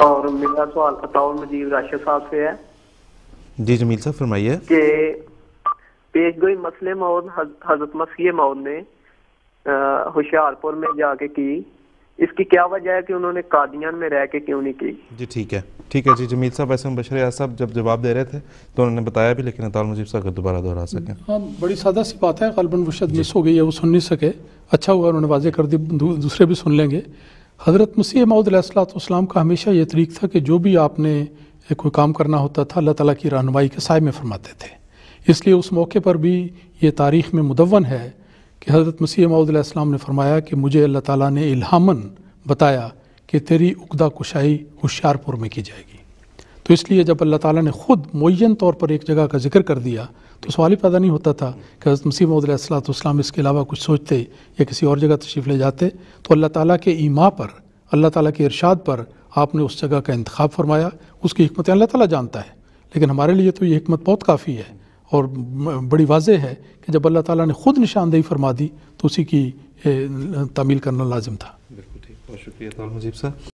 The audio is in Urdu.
اور میرا سوال عطاؤ مجید راشد صاحب سے ہے۔ جی جمیل صاحب فرمائیے۔ کہ پیش گوئی مسئلے مود حضرت مسیح مود نے ہوشیارپور میں جا کے کی۔ اس کی کیا وجہ ہے کہ انہوں نے قادیان میں رہ کے کیوں نہیں کی؟ جی ٹھیک ہے۔ ٹھیک ہے جی جمیل صاحب ایسے بشر یار صاحب جب جواب دے رہے تھے تو انہوں نے بتایا بھی لیکن اطال مجیب صاحب دوبارہ دہرا سکیں۔ ہاں بڑی سادہ سی بات ہے غالباً وہ شاید مس ہو گئی ہے وہ سن نہیں سکے۔ اچھا ہوا انہوں نے واضح کر دی دوسرے بھی سن لیں گے۔ حضرت مسیح معود علیہ السلاۃ والسلام کا ہمیشہ یہ طریق تھا کہ جو بھی آپ نے کوئی کام کرنا ہوتا تھا، اللہ تعالیٰ کی رہنمائی کے سائے میں فرماتے تھے۔ اس لیے اس موقع پر بھی یہ تاریخ میں مدون ہے کہ حضرت مسیح معود علیہ السلام نے فرمایا کہ مجھے اللہ تعالیٰ نے الہامن بتایا کہ تیری عقدہ کشائی ہوشیار پور میں کی جائے گی۔ تو اس لیے جب اللہ تعالیٰ نے خود معین طور پر ایک جگہ کا ذکر کر دیا، تو سوال ہی پیدا نہیں ہوتا تھا کہ حضرت مسیح محمد علیہ السلاۃ والسلام اس کے علاوہ کچھ سوچتے یا کسی اور جگہ تشریف لے جاتے، تو اللہ تعالیٰ کے ایما پر، اللہ تعالیٰ کے ارشاد پر آپ نے اس جگہ کا انتخاب فرمایا۔ اس کی حکمت اللہ تعالیٰ جانتا ہے، لیکن ہمارے لیے تو یہ حکمت بہت کافی ہے اور بڑی واضح ہے کہ جب اللہ تعالیٰ نے خود نشاندہی فرما دی، تو اسی کی تعمیل کرنا لازم تھا۔ بالکل ٹھیک، بہت شکریہ۔ مجیب صاحب۔